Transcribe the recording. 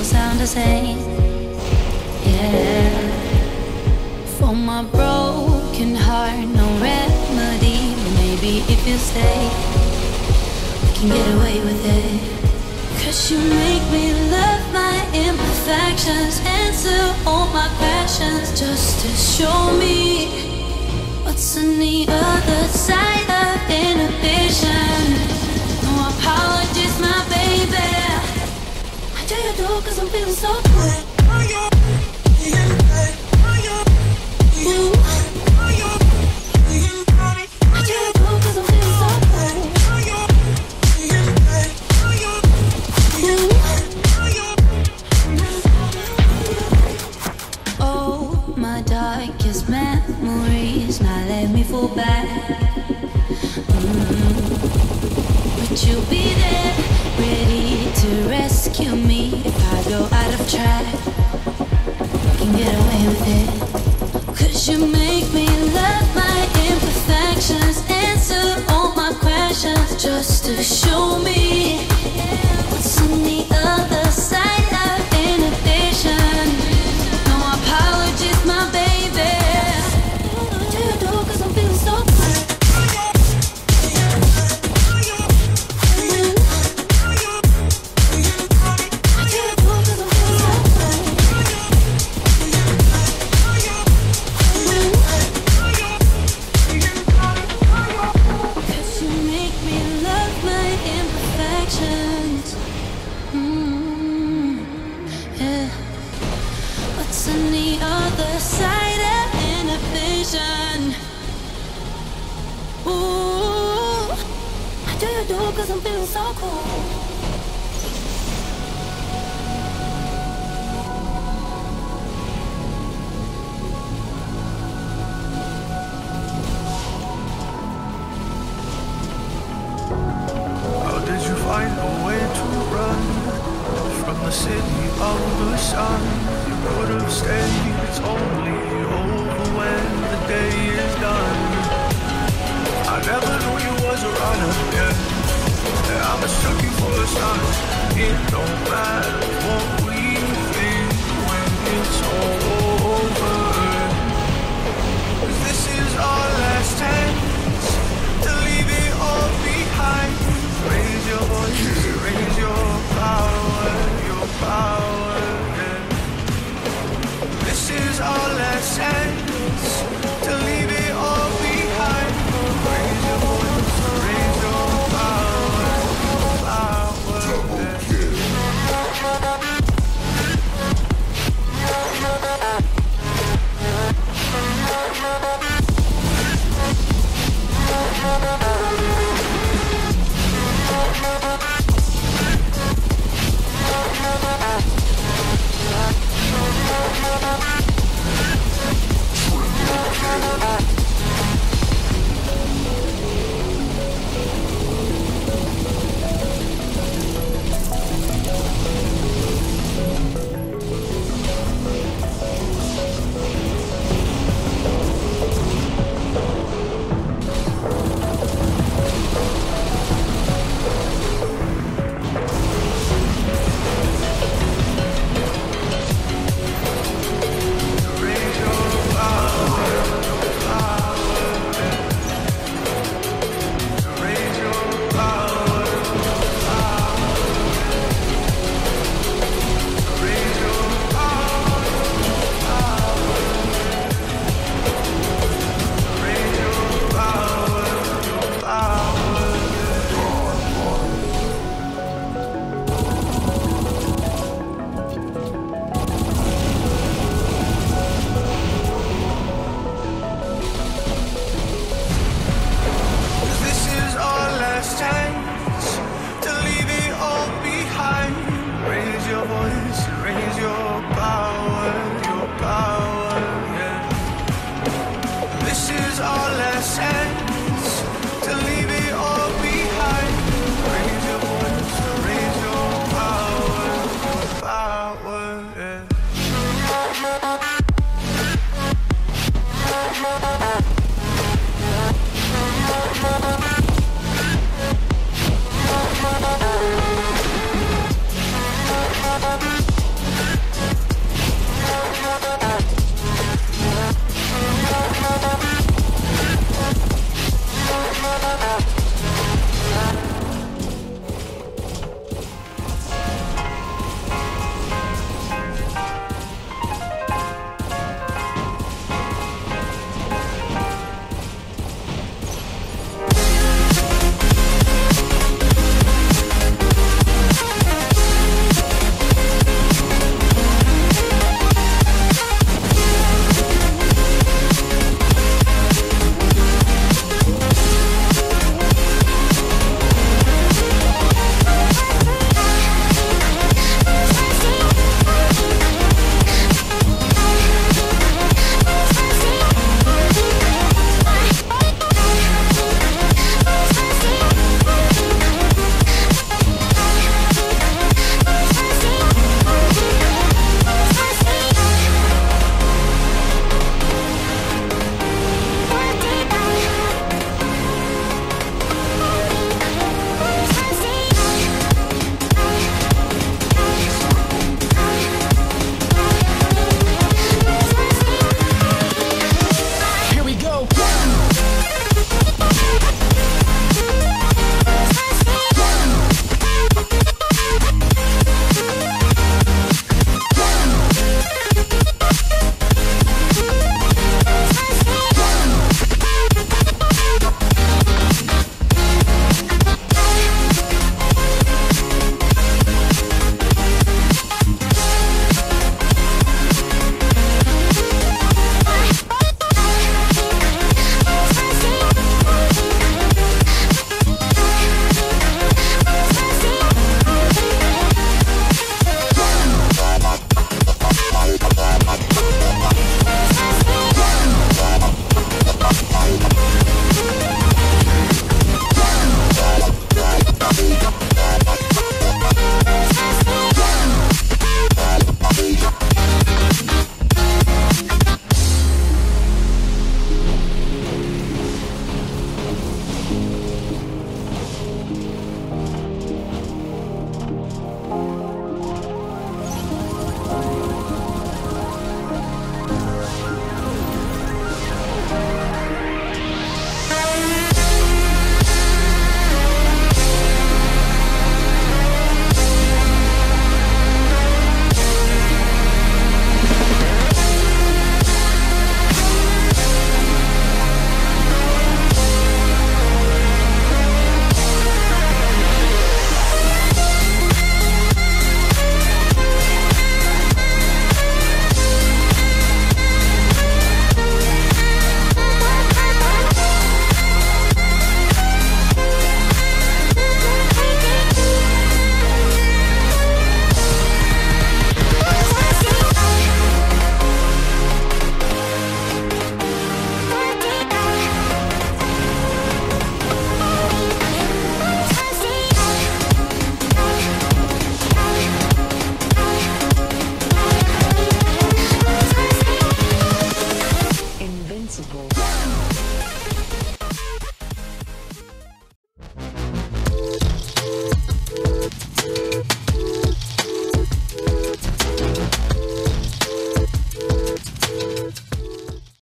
what's on the same Yeah. For my bro who can hide no red remedy. Maybe if you say can get away with it. 'cause you make me love my imperfections. And all my passions just to show me what's the other side of inhibition. Cause I'm feeling so good. Oh, my darkest memories now let me fall back. Would you be there, ready to rescue me get away with it. Cause you make me love my imperfections, answer all my questions just to show me imperfections. Mm. What's on the other side of inhibition? Ooh, I do you do cause I'm feeling so cool. city of the sun. You could have stayed, it's only over when the day is done. I never knew you was a runner, yeah. I mistook you for a son It don't matter what